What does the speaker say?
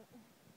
Mm-mm.